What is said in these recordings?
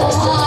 와.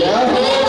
Yeah.